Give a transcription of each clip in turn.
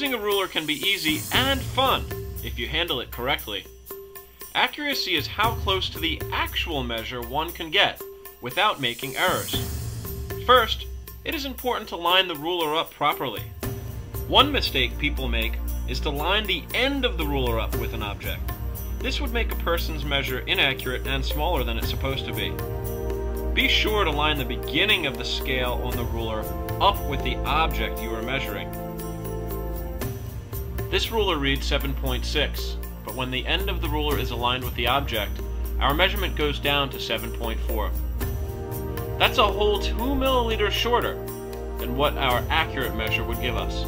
can be easy and fun if you handle it correctly. Accuracy is how close to the actual measure one can get without making errors. First, it is important to line the ruler up properly. One mistake people make is to line the end of the ruler up with an object. This would make a person's measure inaccurate and smaller than it's supposed to be. Be sure to line the beginning of the scale on the ruler up with the object you are measuring. This ruler reads 7.6, but when the end of the ruler is aligned with the object, our measurement goes down to 7.4. That's a whole 2 milliliters shorter than what our accurate measure would give us.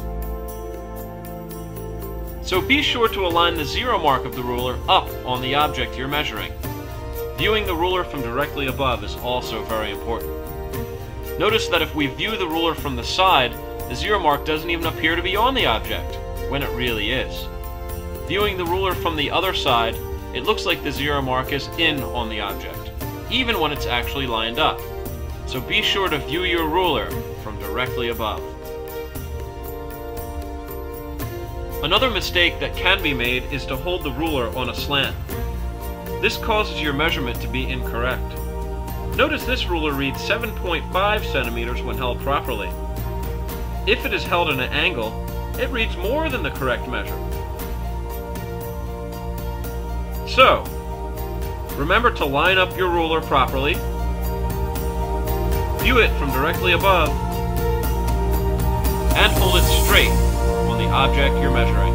So be sure to align the zero mark of the ruler up on the object you're measuring. Viewing the ruler from directly above is also very important. Notice that if we view the ruler from the side, the zero mark doesn't even appear to be on the object, when it really is. Viewing the ruler from the other side, it looks like the zero mark is in on the object, even when it's actually lined up. So be sure to view your ruler from directly above. Another mistake that can be made is to hold the ruler on a slant. This causes your measurement to be incorrect. Notice this ruler reads 7.5 centimeters when held properly. If it is held at an angle, it reads more than the correct measure. So, remember to line up your ruler properly, view it from directly above, and hold it straight on the object you're measuring.